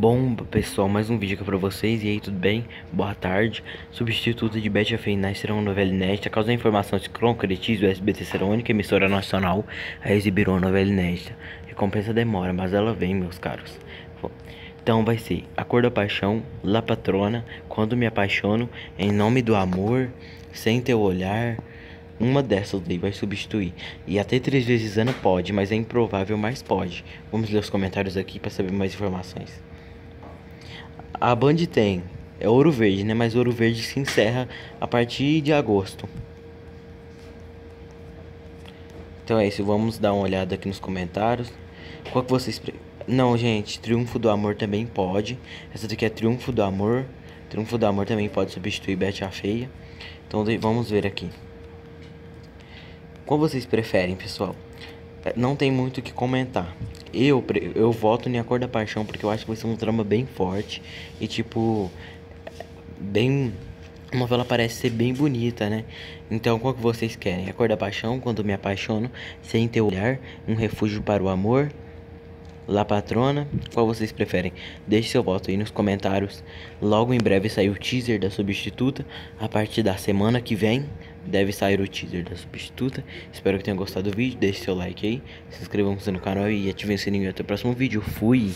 Bom, pessoal, mais um vídeo aqui pra vocês. E aí, tudo bem? Boa tarde. Substituto de Betty Feinais será uma novela inédita. Causa informação se concretiza, o SBT será a única emissora nacional a exibir uma novela inédita. Recompensa demora, mas ela vem, meus caros. Então vai ser A Cor da Paixão, La Patrona, Quando Me Apaixono, Em Nome do Amor, Sem Teu Olhar. Uma dessas aí vai substituir. E até três vezes ano pode, mas é improvável, mas pode. Vamos ler os comentários aqui para saber mais informações. A Band tem. É Ouro Verde, né? Mas Ouro Verde se encerra a partir de agosto. Então é isso. Vamos dar uma olhada aqui nos comentários. Qual que vocês. Não, gente. Triunfo do Amor também pode. Essa daqui é Triunfo do Amor. Triunfo do Amor também pode substituir Bete a Feia. Então vamos ver aqui. Qual vocês preferem, pessoal? É, não tem muito o que comentar. Eu, eu voto em A Cor da Paixão porque eu acho que vai ser um drama bem forte e tipo bem a novela parece ser bem bonita, né? Então, qual que vocês querem? A Cor da Paixão, Quando Me Apaixono, Sem Teu Olhar, Um Refúgio para o Amor, La Patrona, qual vocês preferem? Deixe seu voto aí nos comentários. Logo em breve sai o teaser da substituta, a partir da semana que vem deve sair o teaser da substituta. Espero que tenham gostado do vídeo. Deixe seu like aí, se inscrevam no canal e ativem o sininho. Até o próximo vídeo. Fui!